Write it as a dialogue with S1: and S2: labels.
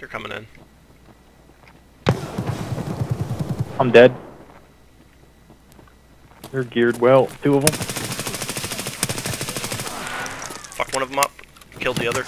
S1: They're coming in.
S2: I'm dead. They're geared well. Two of them.
S1: Fuck one of them up. Killed the other.